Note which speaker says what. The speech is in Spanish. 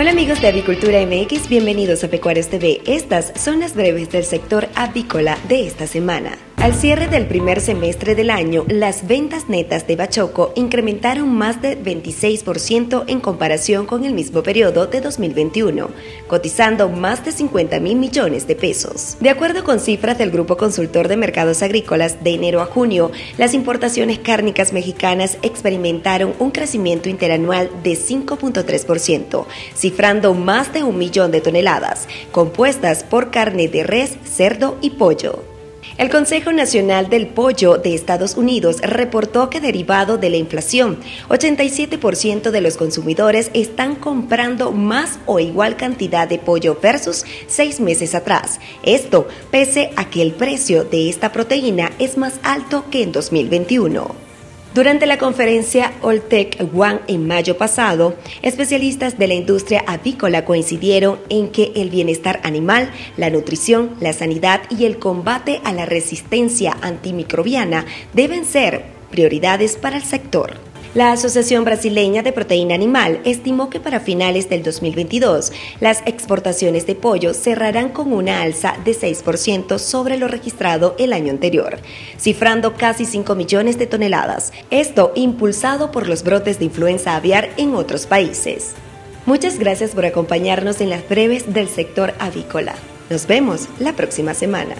Speaker 1: Hola amigos de Avicultura MX, bienvenidos a Pecuarios TV. Estas son las breves del sector avícola de esta semana. Al cierre del primer semestre del año, las ventas netas de Bachoco incrementaron más de 26% en comparación con el mismo periodo de 2021, cotizando más de 50 mil millones de pesos. De acuerdo con cifras del Grupo Consultor de Mercados Agrícolas, de enero a junio, las importaciones cárnicas mexicanas experimentaron un crecimiento interanual de 5.3%, cifrando más de un millón de toneladas, compuestas por carne de res, cerdo y pollo. El Consejo Nacional del Pollo de Estados Unidos reportó que derivado de la inflación, 87% de los consumidores están comprando más o igual cantidad de pollo versus seis meses atrás. Esto pese a que el precio de esta proteína es más alto que en 2021. Durante la conferencia Oltec One en mayo pasado, especialistas de la industria avícola coincidieron en que el bienestar animal, la nutrición, la sanidad y el combate a la resistencia antimicrobiana deben ser prioridades para el sector. La Asociación Brasileña de Proteína Animal estimó que para finales del 2022 las exportaciones de pollo cerrarán con una alza de 6% sobre lo registrado el año anterior, cifrando casi 5 millones de toneladas, esto impulsado por los brotes de influenza aviar en otros países. Muchas gracias por acompañarnos en las breves del sector avícola. Nos vemos la próxima semana.